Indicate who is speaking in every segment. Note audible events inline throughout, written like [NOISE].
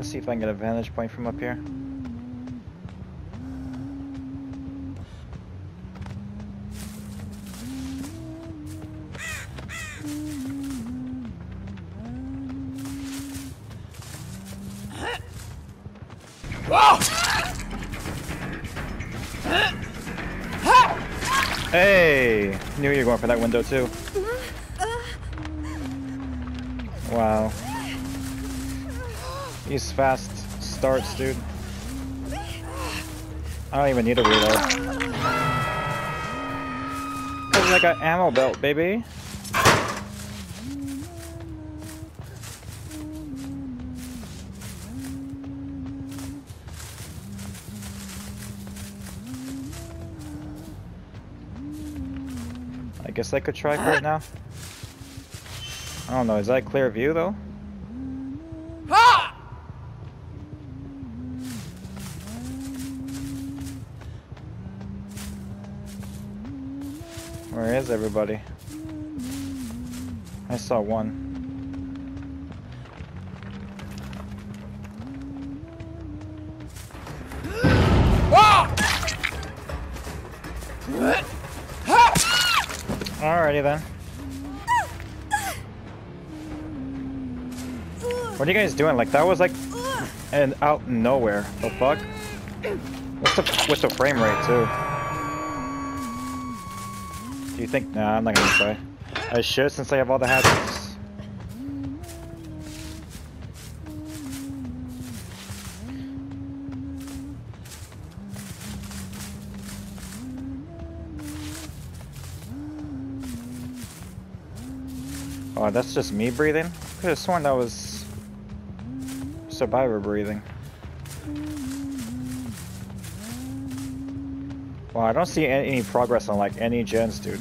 Speaker 1: Let's see if I can get a vantage point from up here. Hey! Knew you were going for that window too. Uh, uh. Wow. These fast starts, dude. I don't even need a reload. I got ammo belt, baby. I guess I could try for it now. I don't know, is that clear view though? Is everybody? I saw one. Alrighty then. What are you guys doing? Like that was like and out nowhere. The fuck? What's the what's the frame rate too? Do you think? Nah, I'm not gonna try. I should since I have all the hatchets. Oh, that's just me breathing? I Could have sworn that was survivor breathing. Well, I don't see any progress on like any gens, dude.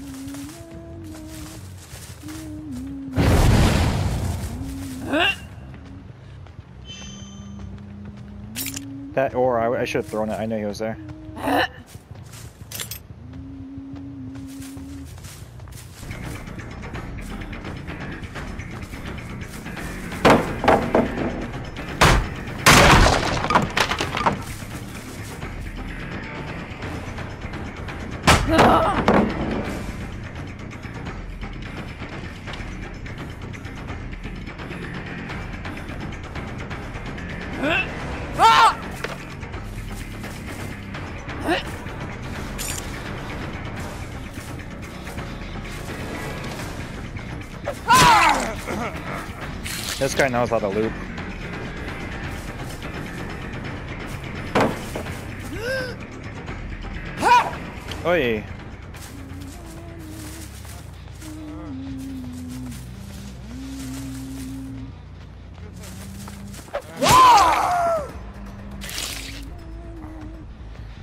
Speaker 1: That or I, I should have thrown it. I knew he was there. This guy knows how to loop. [GASPS] Oi.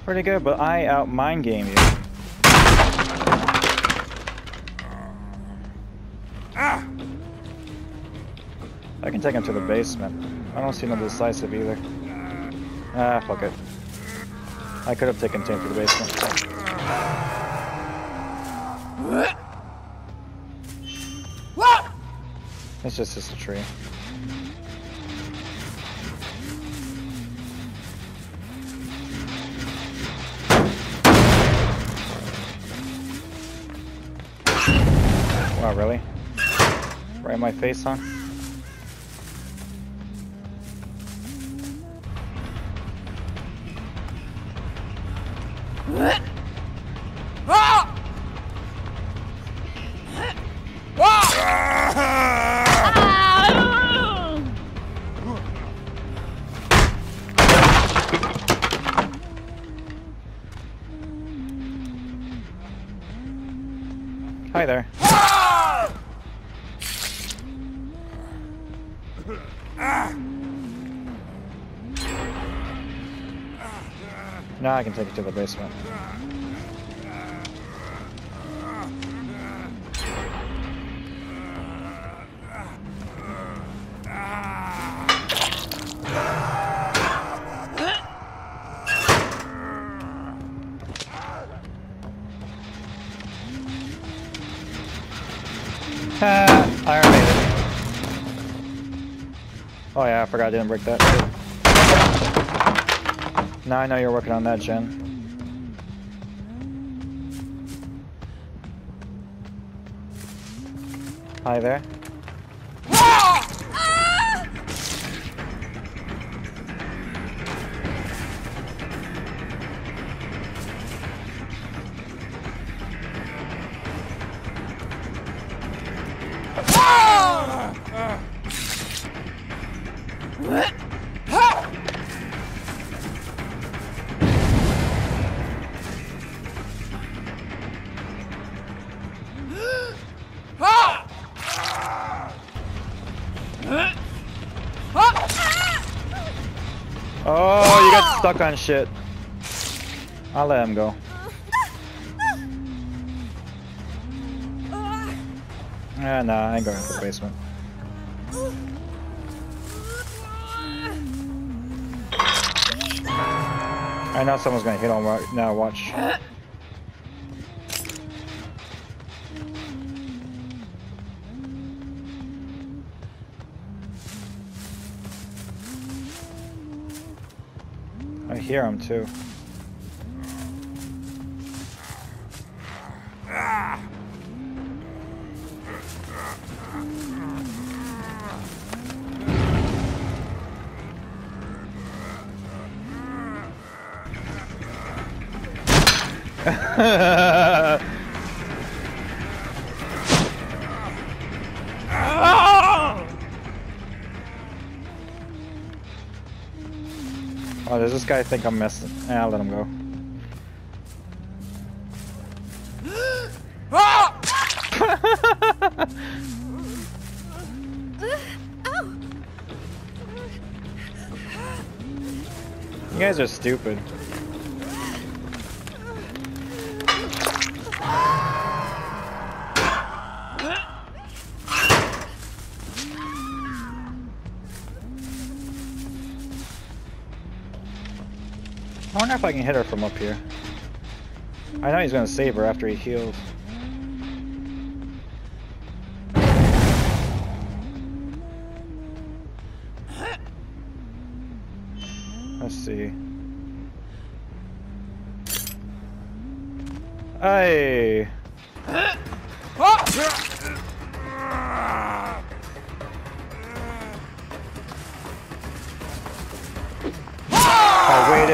Speaker 1: Pretty good, but I out mind game you. Can take him to the basement. I don't see no decisive either. Ah, fuck it. I could have taken Tim to the basement. It's just just a tree. Wow, really? Right in my face, huh? Hi I can take it to the basement. Ah, Iron. Oh yeah, I forgot I didn't break that. Now I know you're working on that, gen. Hi there. Oh, you got stuck on shit. I'll let him go. Ah, nah, I ain't going to the basement. I know someone's gonna hit on right now, watch. I hear him too. Oh, does this guy think I'm messing? Yeah, I'll let him go. [GASPS] Ah! You guys are stupid. I wonder if I can hit her from up here. I know he's gonna save her after he heals.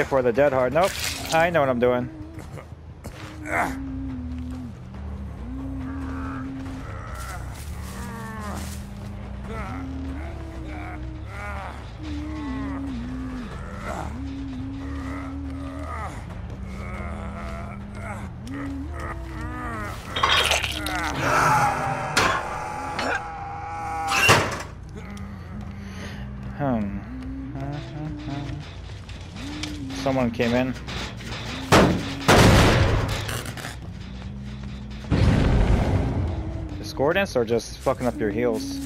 Speaker 1: For the dead hard. Nope. I know what I'm doing. Someone came in. Discordance or just fucking up your heels?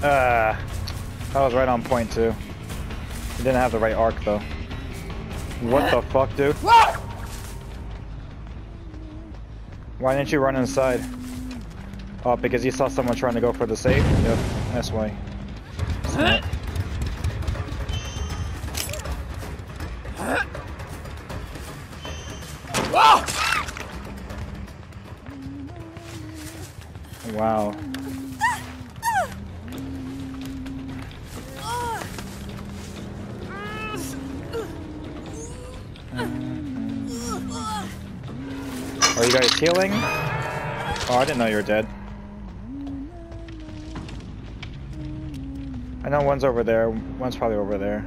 Speaker 1: Uh, that was right on point too. He didn't have the right arc though. What the fuck, dude? Why didn't you run inside? Oh, because you saw someone trying to go for the safe? Yep, that's why. Wow. You guys healing? Oh, I didn't know you were dead. I know one's over there. One's probably over there.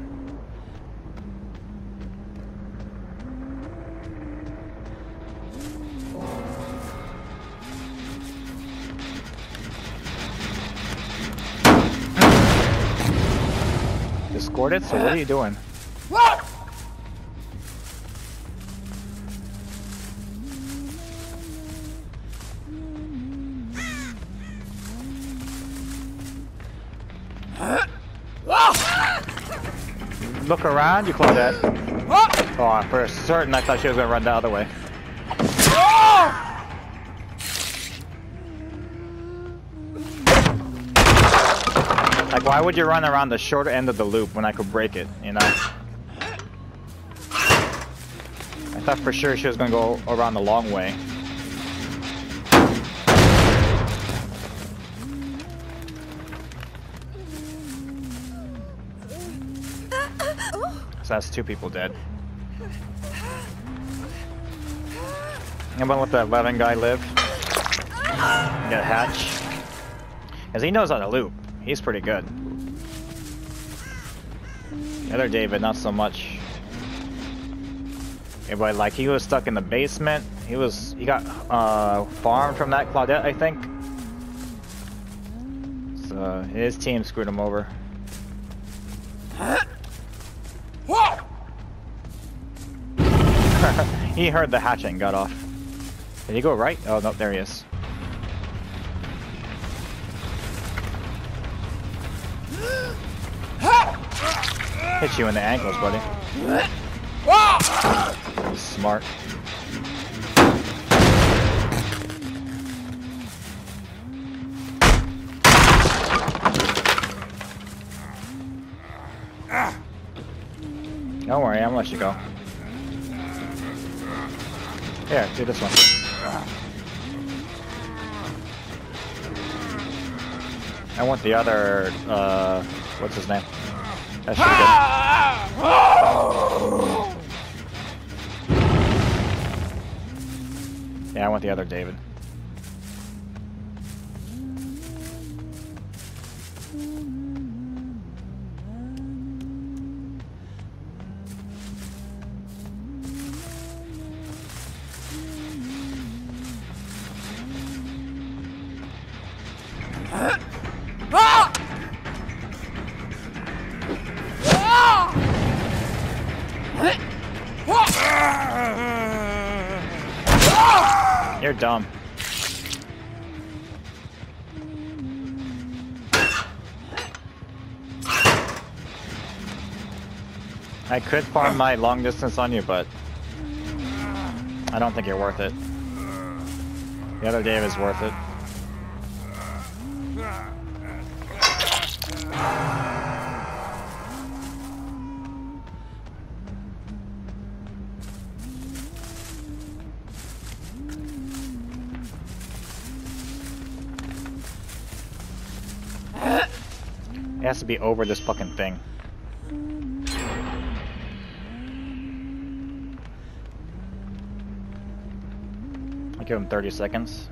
Speaker 1: Discorded? So what are you doing? Look around, you Claudette. Ah! Oh, for certain I thought she was gonna run the other way. Ah! Like, why would you run around the short end of the loop when I could break it, you know? I thought for sure she was gonna go around the long way. So that's two people dead. I'm gonna let that 11 guy live. Get Hatch. Because he knows how to loop. He's pretty good. The other David, not so much. Everybody, like he was stuck in the basement. He was he got uh, farmed from that Claudette, I think. So his team screwed him over. [LAUGHS] he heard the hatchet and got off. Did he go right? Oh no, there he is. Hit you in the ankles, buddy. Smart. Don't worry, I'm gonna let you go. Here, do this one. I want the other, uh, what's his name? That's. Yeah, I want the other David. You're dumb. I could farm my long distance on you, but I don't think you're worth it. The other Dave is worth it. It has to be over this fucking thing. I'll give him 30 seconds.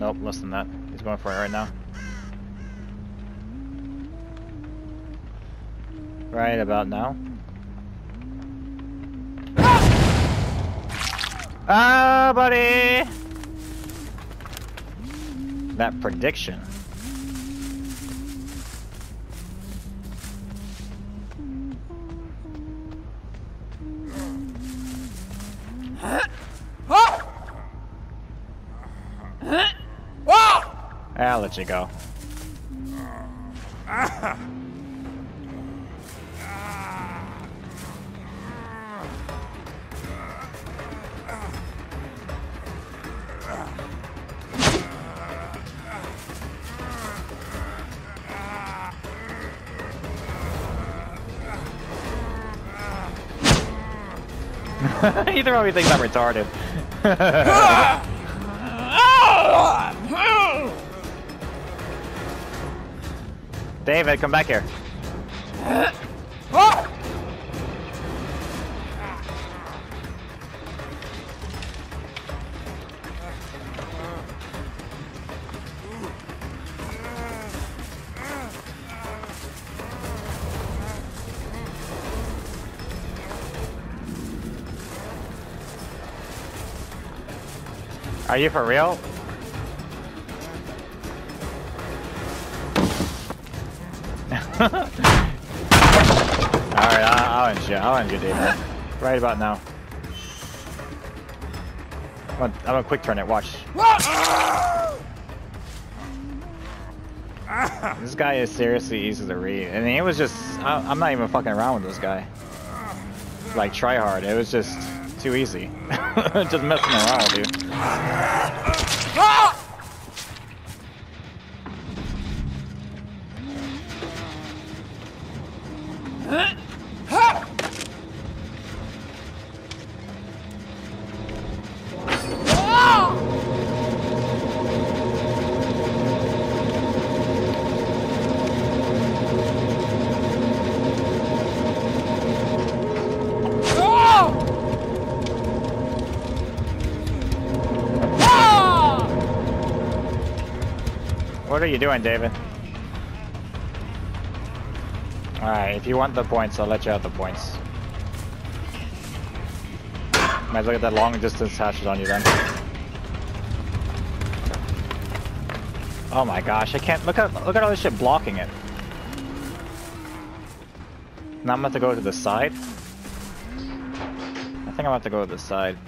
Speaker 1: Nope, less than that. He's going for it right now. Right about now. Ah, buddy! That prediction. I'll let you go. Ah! Either of you thinks I'm retarded. [LAUGHS] David, come back here. Are you for real? [LAUGHS] Alright, I'll, I'll end you. I'll end you, David. Right about now. I'm gonna, I'm gonna quick turn it, watch. this guy is seriously easy to read. And it was just, I, I'm not even fucking around with this guy. Like, try hard. It was just too easy. [LAUGHS] [LAUGHS] just messing around with you. Ah! Are you doing, David? Alright, if you want the points, I'll let you have the points. Might as well get that long distance hatchet on you then. Oh my gosh, I can't look at look at all this shit blocking it. Now I'm about to go to the side. I think I'm about to go to the side.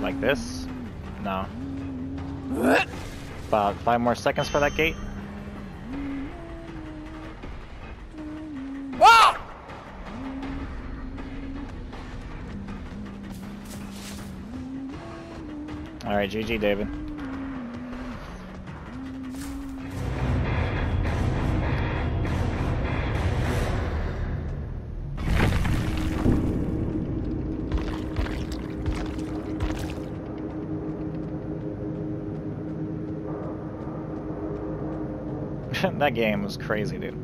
Speaker 1: Like this? No. About five more seconds for that gate. Alright, GG, David. That game was crazy, dude.